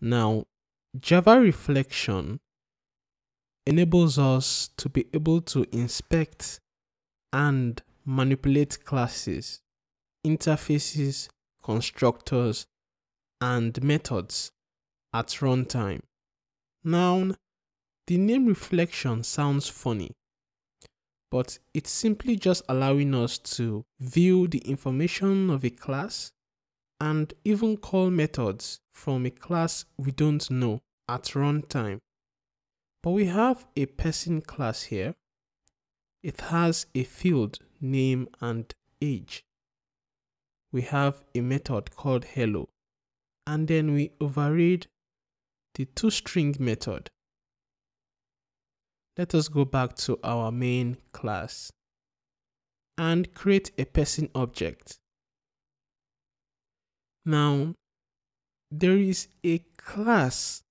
Now, Java Reflection enables us to be able to inspect and manipulate classes, interfaces, constructors, and methods at runtime. Now, the name reflection sounds funny, but it's simply just allowing us to view the information of a class and even call methods from a class we don't know at runtime. But we have a person class here. It has a field name and age. We have a method called hello and then we override the toString method. Let us go back to our main class and create a person object. Now, there is a class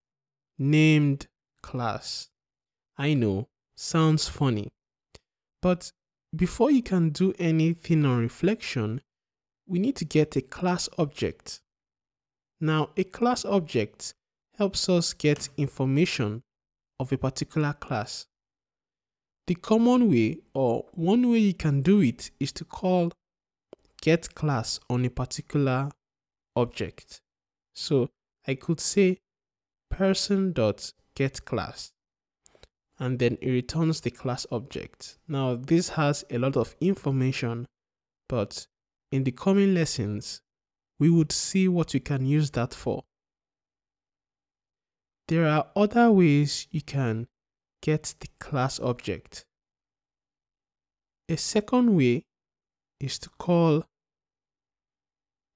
named class. I know, sounds funny. But before you can do anything on reflection, we need to get a class object. Now, a class object helps us get information of a particular class. The common way or one way you can do it is to call get class on a particular object. So I could say person dot get class and then it returns the class object. Now this has a lot of information but in the coming lessons we would see what we can use that for. There are other ways you can get the class object. A second way is to call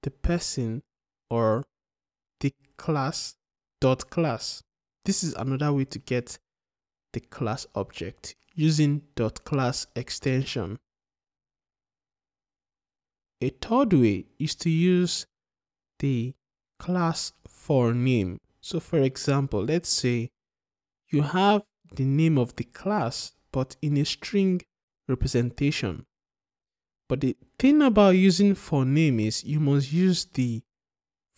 the person or the class dot class. This is another way to get the class object using dot class extension. A third way is to use the class for name. So for example, let's say you have the name of the class but in a string representation. But the thing about using for name is you must use the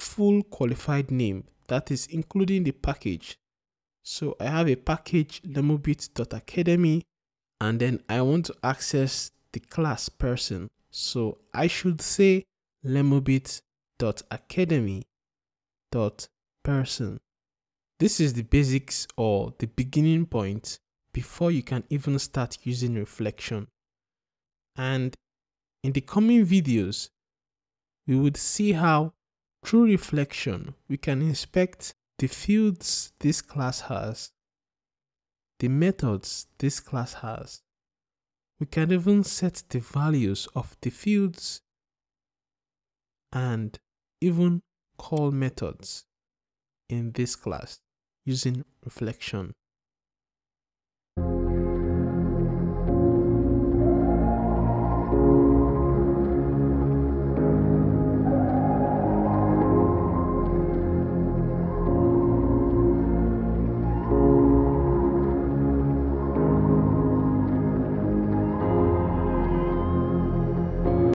full qualified name that is including the package. So I have a package lemubit.academy and then I want to access the class person. So I should say lemubit.academy.person. This is the basics or the beginning point before you can even start using reflection. And in the coming videos, we would see how through reflection, we can inspect the fields this class has, the methods this class has. We can even set the values of the fields and even call methods in this class using reflection.